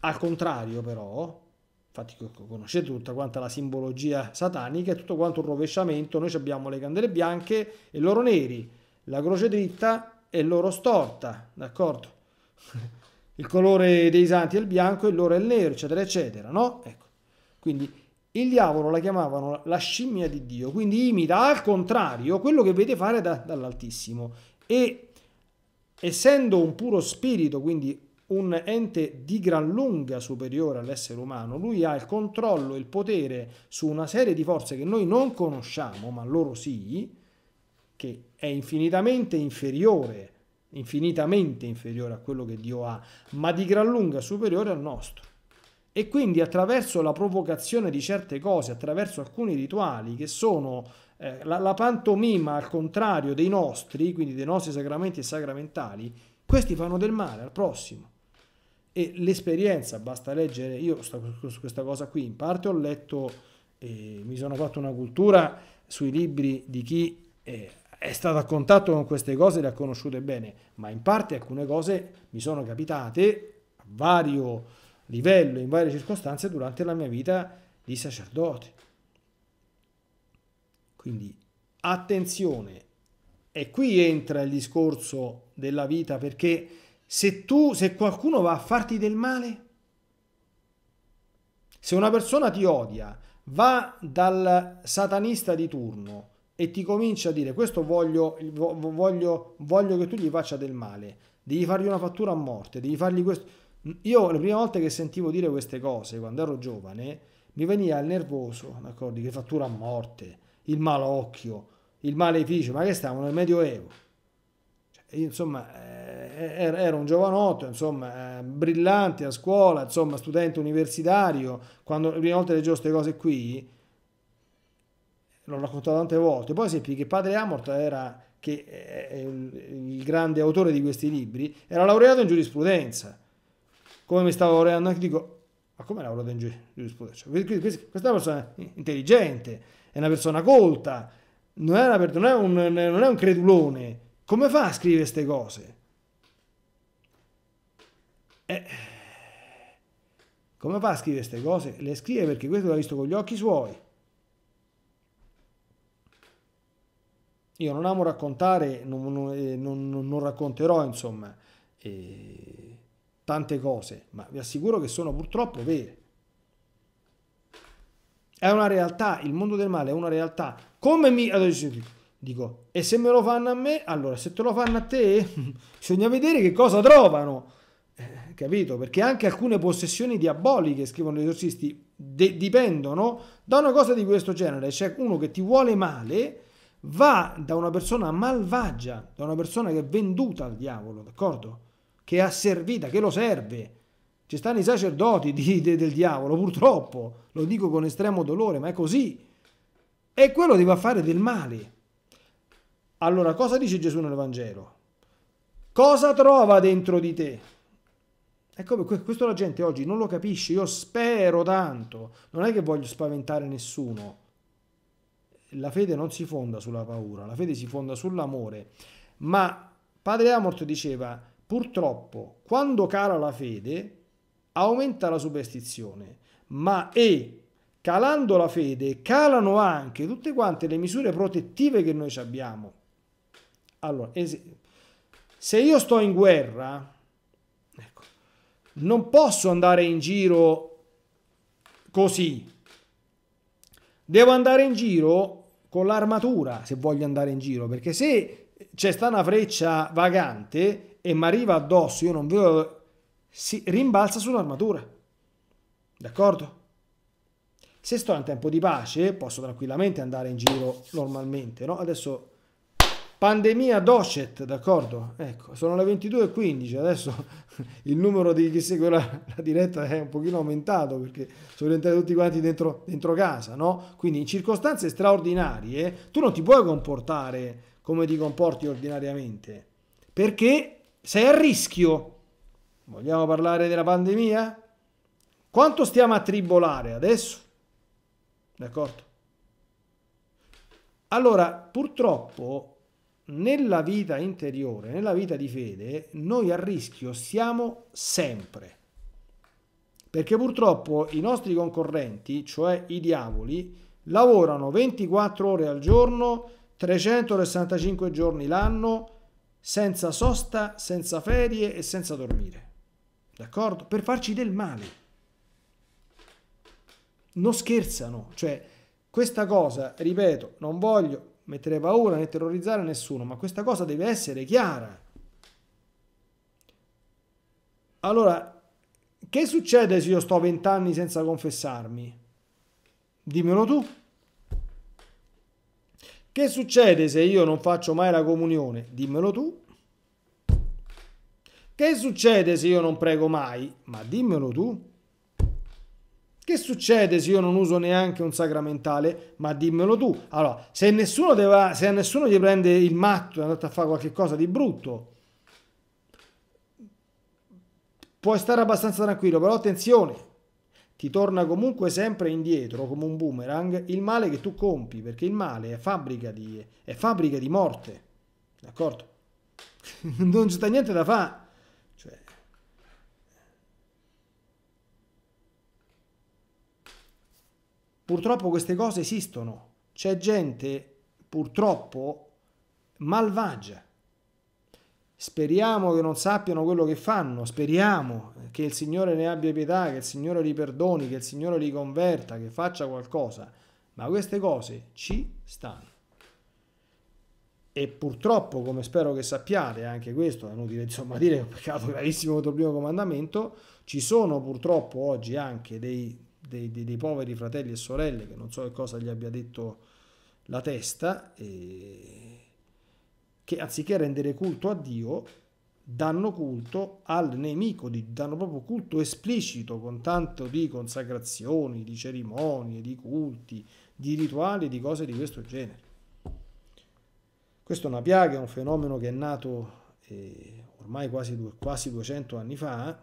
al contrario però, infatti conoscete tutta quanta la simbologia satanica, è tutto quanto un rovesciamento, noi abbiamo le candele bianche e loro neri, la croce dritta e loro storta, d'accordo? il colore dei santi è il bianco e loro è il nero, eccetera, eccetera, no? Ecco. Quindi il diavolo la chiamavano la scimmia di Dio, quindi imita al contrario quello che vede fare da, dall'Altissimo. E essendo un puro spirito, quindi un ente di gran lunga superiore all'essere umano, lui ha il controllo il potere su una serie di forze che noi non conosciamo, ma loro sì, che è infinitamente inferiore infinitamente inferiore a quello che Dio ha, ma di gran lunga superiore al nostro. E quindi attraverso la provocazione di certe cose, attraverso alcuni rituali che sono eh, la, la pantomima al contrario dei nostri, quindi dei nostri sacramenti e sacramentali, questi fanno del male al prossimo. E l'esperienza, basta leggere, io sto, su questa cosa qui, in parte ho letto, eh, mi sono fatto una cultura sui libri di chi eh, è stato a contatto con queste cose, le ha conosciute bene, ma in parte alcune cose mi sono capitate a vario livello, in varie circostanze durante la mia vita di sacerdote. Quindi attenzione, e qui entra il discorso della vita perché se tu, se qualcuno va a farti del male, se una persona ti odia, va dal satanista di turno, e ti comincia a dire questo voglio, voglio, voglio che tu gli faccia del male, devi fargli una fattura a morte, devi fargli questo. Io le prime volte che sentivo dire queste cose quando ero giovane mi veniva il nervoso, d'accordo? Che fattura a morte, il malocchio, il maleficio, ma che stavamo nel Medioevo. Cioè, io, insomma, eh, ero un giovanotto, insomma, eh, brillante a scuola, insomma, studente universitario, quando le prime volte leggevo queste cose qui, l'ho raccontato tante volte. Poi seppi che padre Amort era, che è il grande autore di questi libri, era laureato in giurisprudenza. Come mi stavo laureando anche dico, ma come è laureato in giurisprudenza? Questa è persona intelligente, è una persona colta, non è, una, non è, un, non è un credulone. Come fa a scrivere queste cose? Eh, come fa a scrivere queste cose? Le scrive perché questo l'ha visto con gli occhi suoi. Io non amo raccontare, non, non, eh, racconterò insomma eh, tante cose, ma vi assicuro che sono purtroppo vere. È una realtà, il mondo del male è una realtà. Come mi... Dico, e se me lo fanno a me? Allora, se te lo fanno a te, bisogna vedere che cosa trovano. Eh, capito? Perché anche alcune possessioni diaboliche, scrivono gli esorcisti, de- dipendono da una cosa di questo genere. C'è uno che ti vuole male, va da una persona malvagia, da una persona che è venduta al diavolo, d'accordo? Che è asservita, che lo serve ci stanno i sacerdoti di, de, del diavolo, purtroppo, lo dico con estremo dolore, ma è così. E quello ti va a fare del male. Allora, cosa dice Gesù nel Vangelo? Cosa trova dentro di te? Ecco, questo la gente oggi non lo capisce, io spero tanto, non è che voglio spaventare nessuno. La fede non si fonda sulla paura, la fede si fonda sull'amore. Ma Padre Amort diceva, purtroppo, quando cala la fede, aumenta la superstizione, ma e calando la fede calano anche tutte quante le misure protettive che noi abbiamo. Allora, se io sto in guerra, ecco, non posso andare in giro così. Devo andare in giro con l'armatura se voglio andare in giro, perché se c'è sta una freccia vagante e mi arriva addosso, io non vedo si rimbalza sull'armatura. D'accordo? Se sto in tempo di pace, posso tranquillamente andare in giro normalmente, no? Adesso pandemia docet, d'accordo? Ecco, sono le 22.15, adesso il numero di chi segue la, la, diretta è un pochino aumentato perché sono entrati tutti quanti dentro, dentro casa, no? Quindi in circostanze straordinarie tu non ti puoi comportare come ti comporti ordinariamente, perché sei a rischio Vogliamo parlare della pandemia? Quanto stiamo a tribolare adesso? D'accordo? Allora, purtroppo, nella vita interiore, nella vita di fede, noi a rischio siamo sempre. Perché purtroppo i nostri concorrenti, cioè i diavoli, lavorano 24 ore al giorno, 365 giorni l'anno, senza sosta, senza ferie e senza dormire d'accordo? Per farci del male. Non scherzano, cioè questa cosa, ripeto, non voglio mettere paura né terrorizzare nessuno, ma questa cosa deve essere chiara. Allora, che succede se io sto vent'anni senza confessarmi? Dimmelo tu. Che succede se io non faccio mai la comunione? Dimmelo tu. Che succede se io non prego mai? Ma dimmelo tu. Che succede se io non uso neanche un sacramentale? Ma dimmelo tu. Allora, se nessuno, deve, se a nessuno gli prende il matto e è andato a fare qualche cosa di brutto, puoi stare abbastanza tranquillo, però attenzione, ti torna comunque sempre indietro come un boomerang il male che tu compi, perché il male è fabbrica di, è fabbrica di morte. D'accordo? non c'è niente da fare. Purtroppo queste cose esistono. C'è gente, purtroppo, malvagia. Speriamo che non sappiano quello che fanno, speriamo che il Signore ne abbia pietà, che il Signore li perdoni, che il Signore li converta, che faccia qualcosa. Ma queste cose ci stanno. E purtroppo, come spero che sappiate, anche questo è inutile insomma dire che è un peccato gravissimo contro il primo comandamento, ci sono purtroppo oggi anche dei dei, dei, dei, poveri fratelli e sorelle che non so che cosa gli abbia detto la testa, e che anziché rendere culto a Dio, danno culto al nemico, danno proprio culto esplicito con tanto di consacrazioni, di cerimonie, di culti, di rituali, di cose di questo genere. Questo è una piaga, è un fenomeno che è nato eh, ormai quasi, due, quasi 200 anni fa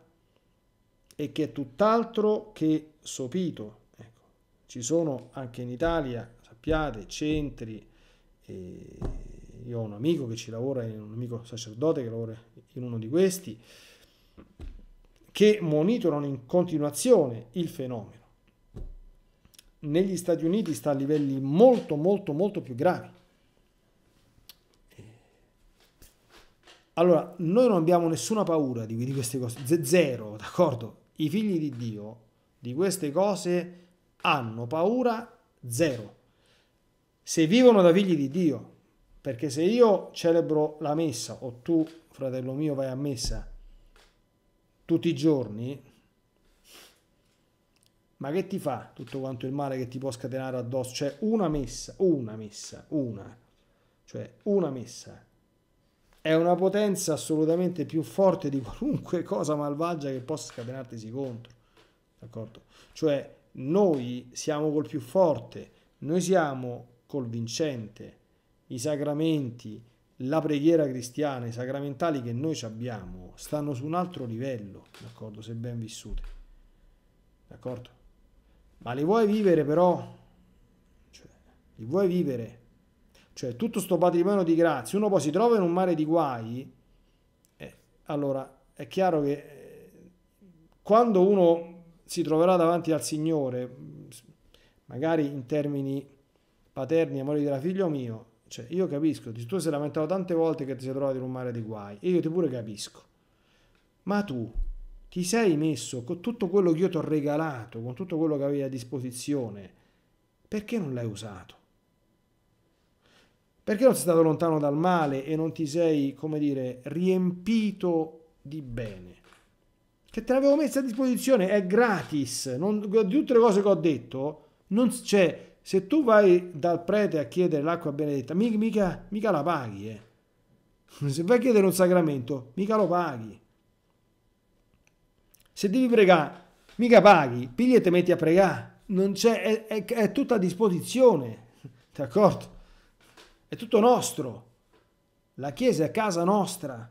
e che è tutt'altro che sopito. Ecco. Ci sono anche in Italia, sappiate, centri. Io ho un amico che ci lavora, un amico sacerdote che lavora in uno di questi, che monitorano in continuazione il fenomeno. Negli Stati Uniti sta a livelli molto molto molto più gravi. Allora, noi non abbiamo nessuna paura di, di queste cose, zero, d'accordo? I figli di Dio di queste cose hanno paura zero. Se vivono da figli di Dio, perché se io celebro la messa o tu, fratello mio, vai a messa tutti i giorni, ma che ti fa tutto quanto il male che ti può scatenare addosso? Cioè una messa, una messa, una, cioè una messa è una potenza assolutamente più forte di qualunque cosa malvagia che possa scatenartisi contro. D'accordo? Cioè noi siamo col più forte, noi siamo col vincente. I sacramenti, la preghiera cristiana, i sacramentali che noi abbiamo stanno su un altro livello, d'accordo? Se ben vissute. D'accordo? Ma li vuoi vivere però? Cioè, li vuoi vivere? Cioè tutto questo patrimonio di grazie, uno poi si trova in un mare di guai, eh, allora è chiaro che eh, quando uno si troverà davanti al Signore, magari in termini paterni, amore della figlio mio, cioè io capisco, tu sei lamentato tante volte che ti sei trovato in un mare di guai, e io ti pure capisco, ma tu ti sei messo con tutto quello che io ti ho regalato, con tutto quello che avevi a disposizione, perché non l'hai usato? Perché non sei stato lontano dal male e non ti sei, come dire, riempito di bene? Che te l'avevo messa a disposizione, è gratis. Non, di tutte le cose che ho detto, non c'è. Se tu vai dal prete a chiedere l'acqua benedetta, mica, mica, la paghi. Eh. Se vai a chiedere un sacramento, mica lo paghi. Se devi pregare, mica paghi, pigli e te metti a pregare. Non c'è, è, è, è tutta a disposizione. D'accordo? È tutto nostro. La Chiesa è casa nostra.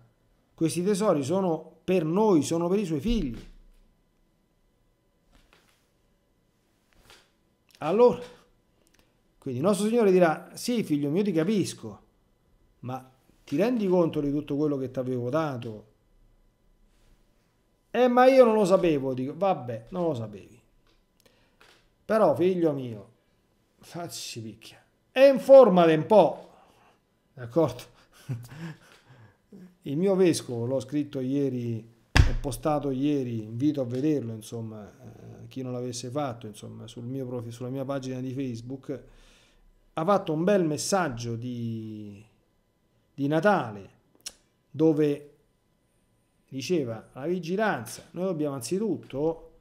Questi tesori sono per noi, sono per i suoi figli. Allora, quindi il nostro Signore dirà, sì figlio mio ti capisco, ma ti rendi conto di tutto quello che ti avevo dato? Eh, ma io non lo sapevo, dico, vabbè, non lo sapevi. Però, figlio mio, facci picchia. E informate un po', D'accordo? Il mio vescovo, l'ho scritto ieri, ho postato ieri, invito a vederlo, insomma, eh, chi non l'avesse fatto, insomma, sul mio profilo, sulla mia pagina di Facebook, ha fatto un bel messaggio di, di Natale dove diceva la vigilanza, noi dobbiamo anzitutto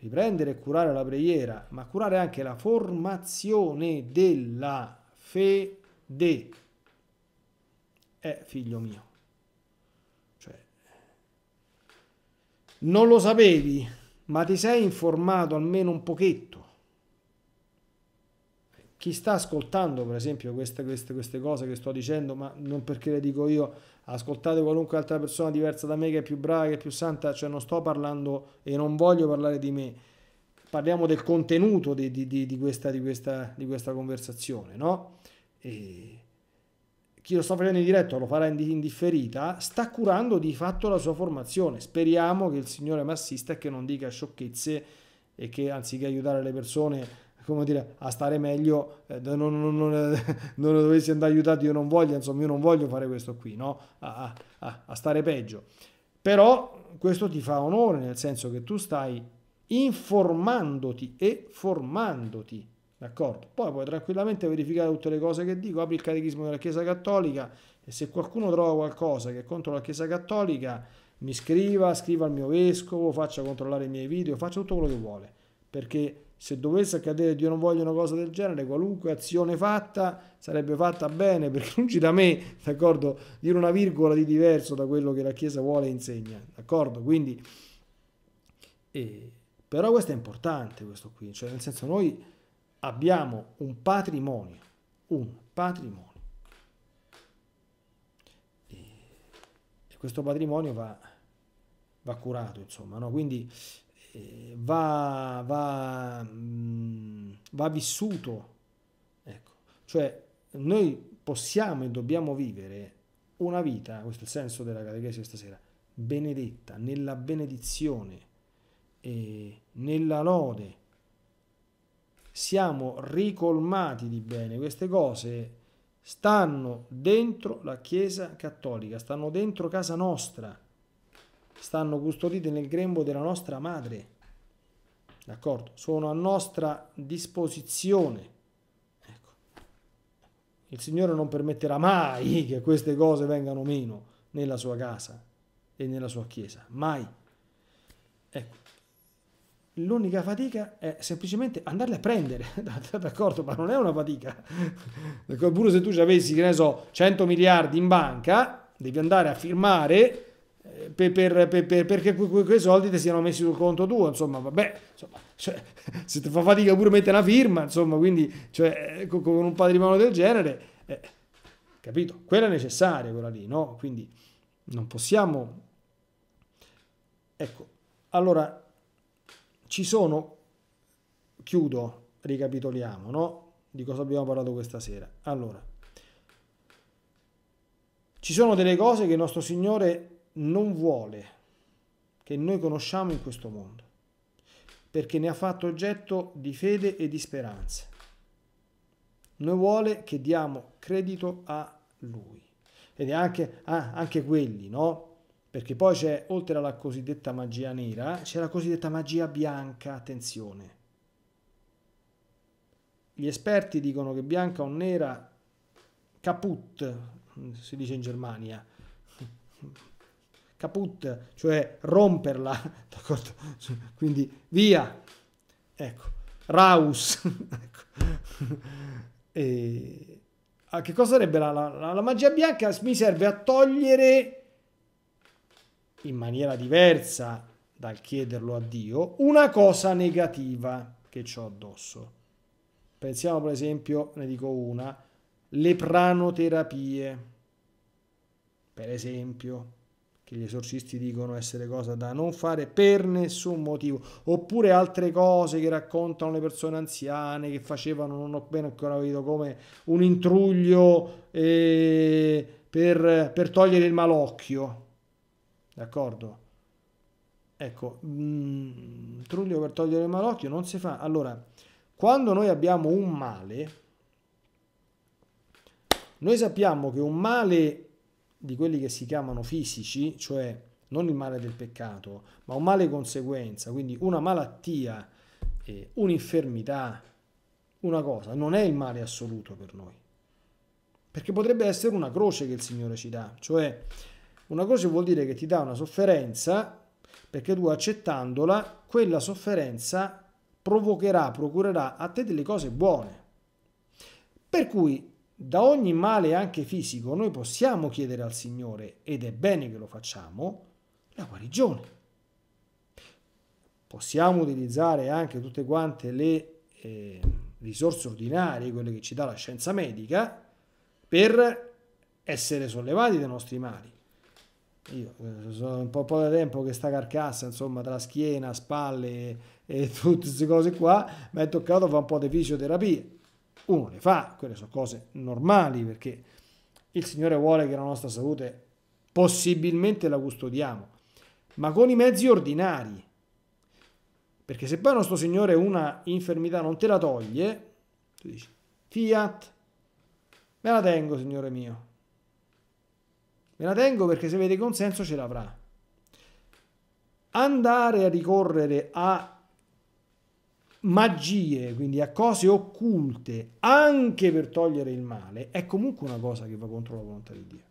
riprendere e curare la preghiera, ma curare anche la formazione della fede de è figlio mio. Cioè, non lo sapevi, ma ti sei informato almeno un pochetto. Chi sta ascoltando, per esempio, queste, queste, queste cose che sto dicendo, ma non perché le dico io, ascoltate qualunque altra persona diversa da me che è più brava, che è più santa, cioè non sto parlando e non voglio parlare di me, parliamo del contenuto di, di, di, di questa, questa, questa, conversazione, no? E chi lo sta facendo in diretto lo farà in differita, sta curando di fatto la sua formazione. Speriamo che il Signore mi assista e che non dica sciocchezze e che anziché aiutare le persone come dire, a stare meglio, eh, non, non, non, non dovessi andare aiutato, io non voglio, insomma, io non voglio fare questo qui, no? A, a, a stare peggio. Però questo ti fa onore, nel senso che tu stai informandoti e formandoti D'accordo? Poi puoi tranquillamente verificare tutte le cose che dico, apri il catechismo della Chiesa Cattolica e se qualcuno trova qualcosa che è contro la Chiesa Cattolica, mi scriva, scriva al mio vescovo, faccia controllare i miei video, faccia tutto quello che vuole. Perché se dovesse accadere Dio non voglia una cosa del genere, qualunque azione fatta sarebbe fatta bene, perché lungi da me, d'accordo, dire una virgola di diverso da quello che la Chiesa vuole e insegna, d'accordo? Quindi, eh, però questo è importante, questo qui, cioè nel senso noi abbiamo un patrimonio, un patrimonio. E questo patrimonio va, va curato, insomma, no? quindi va, va, mm, va vissuto. Ecco. Cioè, noi possiamo e dobbiamo vivere una vita, questo è il senso della catechesi stasera, benedetta, nella benedizione e nella lode. Siamo ricolmati di bene. Queste cose stanno dentro la Chiesa cattolica, stanno dentro casa nostra, stanno custodite nel grembo della nostra madre. D'accordo? Sono a nostra disposizione. Ecco. Il Signore non permetterà mai che queste cose vengano meno nella sua casa e nella sua chiesa. Mai. Ecco. L'unica fatica è semplicemente andarle a prendere, d'accordo? Ma non è una fatica. Pure se tu ci avessi, che ne so, 100 miliardi in banca, devi andare a firmare per, per, per, perché quei, soldi ti siano messi sul conto tuo, insomma, vabbè, insomma, cioè, se ti fa fatica pure mettere una firma, insomma, quindi cioè, con, con, un patrimonio del genere, eh, capito? Quella è necessaria, quella lì, no? Quindi non possiamo... Ecco, allora, ci sono, chiudo, ricapitoliamo, no? Di cosa abbiamo parlato questa sera. Allora, ci sono delle cose che il nostro Signore non vuole che noi conosciamo in questo mondo, perché ne ha fatto oggetto di fede e di speranza. Noi vuole che diamo credito a Lui. Ed è anche, ah, anche quelli, no? Perché poi c'è, oltre alla cosiddetta magia nera, c'è la cosiddetta magia bianca, attenzione. Gli esperti dicono che bianca o nera, caput, si dice in Germania, caput, cioè romperla, d'accordo? Quindi via, ecco, raus, ecco. E, a che cosa sarebbe la, la, la magia bianca? Mi serve a togliere in maniera diversa dal chiederlo a Dio una cosa negativa che ho addosso. Pensiamo per esempio, ne dico una, le pranoterapie, per esempio, che gli esorcisti dicono essere cosa da non fare per nessun motivo, oppure altre cose che raccontano le persone anziane che facevano, non ho bene ancora capito come, un intruglio eh, per, per, togliere il malocchio, d'accordo? Ecco, mm, intruglio per togliere il malocchio non si fa. Allora, quando noi abbiamo un male, noi sappiamo che un male di quelli che si chiamano fisici, cioè non il male del peccato, ma un male conseguenza, quindi una malattia, eh, un'infermità, una cosa, non è il male assoluto per noi. Perché potrebbe essere una croce che il Signore ci dà, cioè una croce vuol dire che ti dà una sofferenza perché tu accettandola, quella sofferenza provocherà, procurerà a te delle cose buone. Per cui da ogni male anche fisico noi possiamo chiedere al Signore, ed è bene che lo facciamo, la guarigione. Possiamo utilizzare anche tutte quante le eh, risorse ordinarie, quelle che ci dà la scienza medica, per essere sollevati dai nostri mali. Io eh, sono un po', po' di tempo che sta carcassa, insomma, tra schiena, spalle e tutte queste cose qua, mi è toccato fare un po' di fisioterapia uno le fa, quelle sono cose normali perché il Signore vuole che la nostra salute possibilmente la custodiamo, ma con i mezzi ordinari. Perché se poi il nostro Signore una infermità non te la toglie, tu dici, fiat, me la tengo, Signore mio. Me la tengo perché se vede consenso ce l'avrà. Andare a ricorrere a magie, quindi a cose occulte, anche per togliere il male, è comunque una cosa che va contro la volontà di Dio.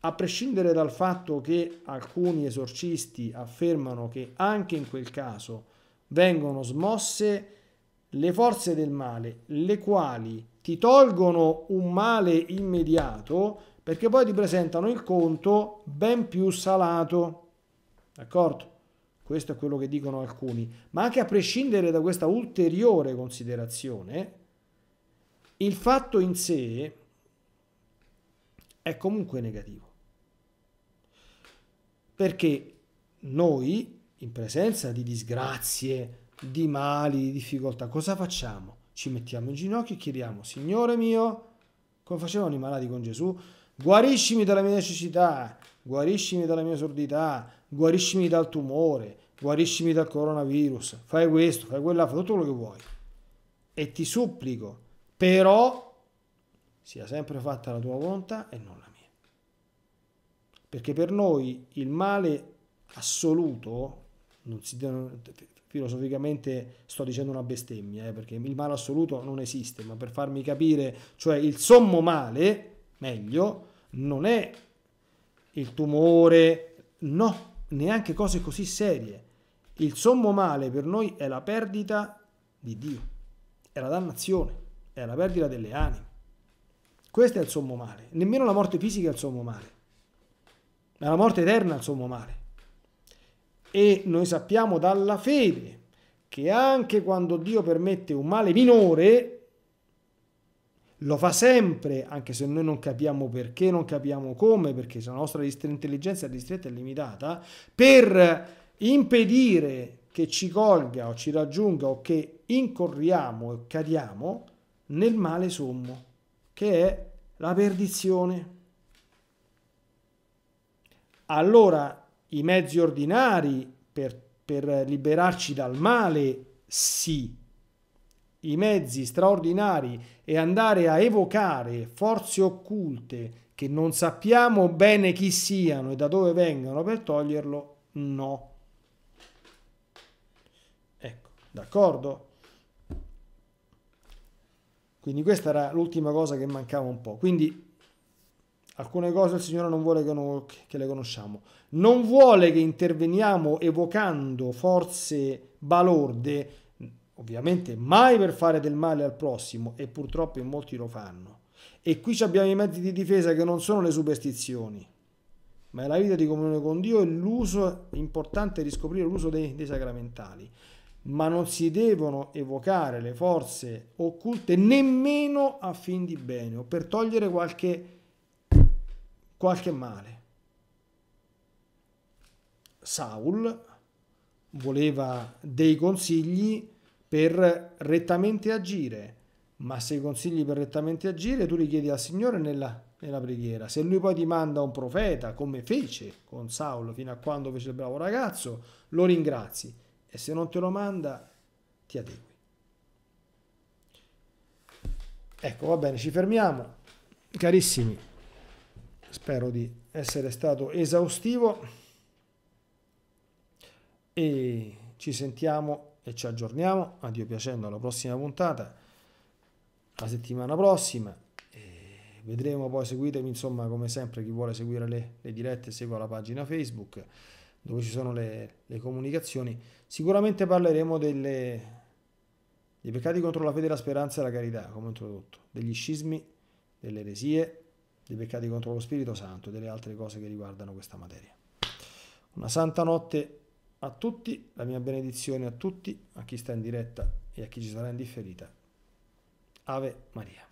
A prescindere dal fatto che alcuni esorcisti affermano che anche in quel caso vengono smosse le forze del male, le quali ti tolgono un male immediato perché poi ti presentano il conto ben più salato. D'accordo? Questo è quello che dicono alcuni, ma anche a prescindere da questa ulteriore considerazione, il fatto in sé è comunque negativo. Perché noi, in presenza di disgrazie, di mali, di difficoltà, cosa facciamo? Ci mettiamo in ginocchio e chiediamo, Signore mio, come facevano i malati con Gesù, guariscimi dalla mia necessità, guariscimi dalla mia sordità, guariscimi dal tumore, guariscimi dal coronavirus, fai questo, fai quella, fai tutto quello che vuoi. E ti supplico, però sia sempre fatta la tua volontà e non la mia. Perché per noi il male assoluto, non si, filosoficamente sto dicendo una bestemmia, eh, perché il male assoluto non esiste, ma per farmi capire, cioè il sommo male, meglio, non è il tumore, no, neanche cose così serie. Il sommo male per noi è la perdita di Dio, è la dannazione, è la perdita delle anime. Questo è il sommo male. Nemmeno la morte fisica è il sommo male, ma la morte eterna è il sommo male. E noi sappiamo dalla fede che anche quando Dio permette un male minore, lo fa sempre, anche se noi non capiamo perché, non capiamo come, perché la nostra intelligenza è ristretta e limitata, per impedire che ci colga o ci raggiunga o che incorriamo e cadiamo nel male sommo, che è la perdizione. Allora i mezzi ordinari per, per liberarci dal male, sì. I mezzi straordinari e andare a evocare forze occulte che non sappiamo bene chi siano e da dove vengano per toglierlo, no. Ecco, d'accordo? Quindi questa era l'ultima cosa che mancava un po'. Quindi alcune cose il Signore non vuole che, che le conosciamo. Non vuole che interveniamo evocando forze balorde, ovviamente mai per fare del male al prossimo e purtroppo in molti lo fanno. E qui abbiamo i mezzi di difesa che non sono le superstizioni, ma è la vita di comunione con Dio e l'uso importante di scoprire l'uso dei, dei sacramentali ma non si devono evocare le forze occulte nemmeno a fin di bene o per togliere qualche, qualche male. Saul voleva dei consigli per rettamente agire, ma se consigli per rettamente agire tu li chiedi al Signore nella, nella preghiera. Se lui poi ti manda un profeta, come fece con Saul fino a quando fece il bravo ragazzo, lo ringrazi e se non te lo manda ti adegui. Ecco, va bene, ci fermiamo. Carissimi, spero di essere stato esaustivo e ci sentiamo e ci aggiorniamo, a Dio piacendo, alla prossima puntata, la settimana prossima. E vedremo poi, seguitemi insomma come sempre, chi vuole seguire le, le dirette segua la pagina Facebook dove ci sono le, le comunicazioni, sicuramente parleremo delle, dei peccati contro la fede, la speranza e la carità, come introdotto, degli scismi, delle eresie, dei peccati contro lo Spirito Santo e delle altre cose che riguardano questa materia. Una santa notte a tutti, la mia benedizione a tutti, a chi sta in diretta e a chi ci sarà in differita. Ave Maria.